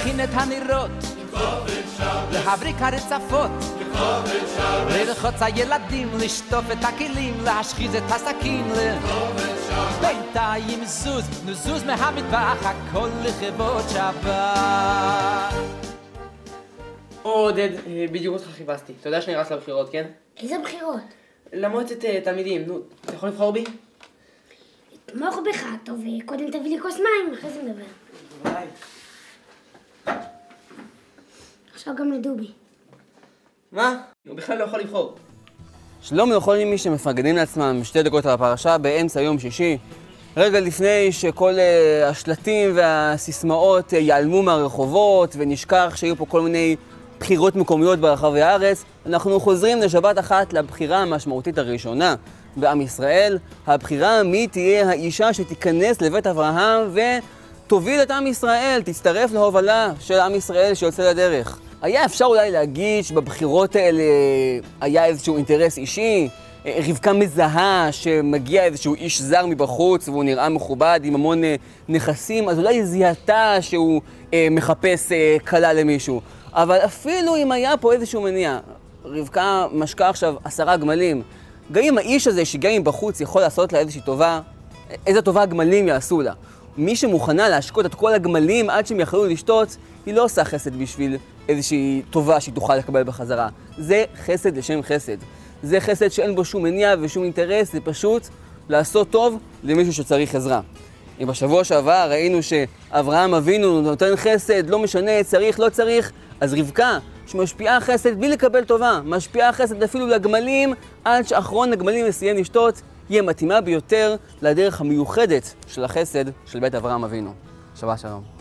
להכין את הנרות, להבריק הרצפות, ללחוץ הילדים, לשטוף את הכלים, להשחיז את הסכין, בינתיים זוז, נזוז מהמטבח, הכל לכבוד שבת. עודד, אה, בדיוק אותך חיפשתי. אתה יודע שאני רץ לבחירות, כן? איזה בחירות? למועצת אה, תלמידים, נו, אתה יכול לבחור בי? תמוך בך, טוב, קודם תביא לי כוס מים, אחרי זה נדבר. עכשיו גם לדובי. מה? הוא בכלל לא יכול לבחור. שלום לכל מי שמפרגנים לעצמם שתי דקות על הפרשה באמצע יום שישי. רגע לפני שכל uh, השלטים והסיסמאות uh, ייעלמו מהרחובות ונשכח שהיו פה כל מיני בחירות מקומיות ברחבי הארץ, אנחנו חוזרים לשבת אחת לבחירה המשמעותית הראשונה בעם ישראל, הבחירה מי תהיה האישה שתיכנס לבית אברהם ותוביל את עם ישראל, תצטרף להובלה של עם ישראל שיוצא לדרך. היה אפשר אולי להגיד שבבחירות האלה היה איזשהו אינטרס אישי, רבקה מזהה שמגיע איזשהו איש זר מבחוץ והוא נראה מכובד עם המון אה, נכסים, אז אולי זיהתה שהוא אה, מחפש אה, למישהו. אבל אפילו אם היה פה איזשהו מניע, רבקה משקה עכשיו עשרה גמלים, גם אם האיש הזה שגם אם בחוץ יכול לעשות לה איזושהי טובה, איזה טובה הגמלים יעשו לה. מי שמוכנה להשקות את כל הגמלים עד שהם יכלו לשתות, היא לא עושה חסד בשביל איזושהי טובה שהיא תוכל לקבל בחזרה. זה חסד לשם חסד. זה חסד שאין בו שום מניע ושום אינטרס, זה פשוט לעשות טוב למישהו שצריך עזרה. אם בשבוע שעבר ראינו שאברהם אבינו נותן חסד, לא משנה, צריך, לא צריך, אז רבקה, שמשפיעה חסד בלי לקבל טובה, משפיעה חסד אפילו לגמלים, עד שאחרון הגמלים יסיים לשתות, היא המתאימה ביותר לדרך המיוחדת של החסד של בית אברהם אבינו. שבת שלום.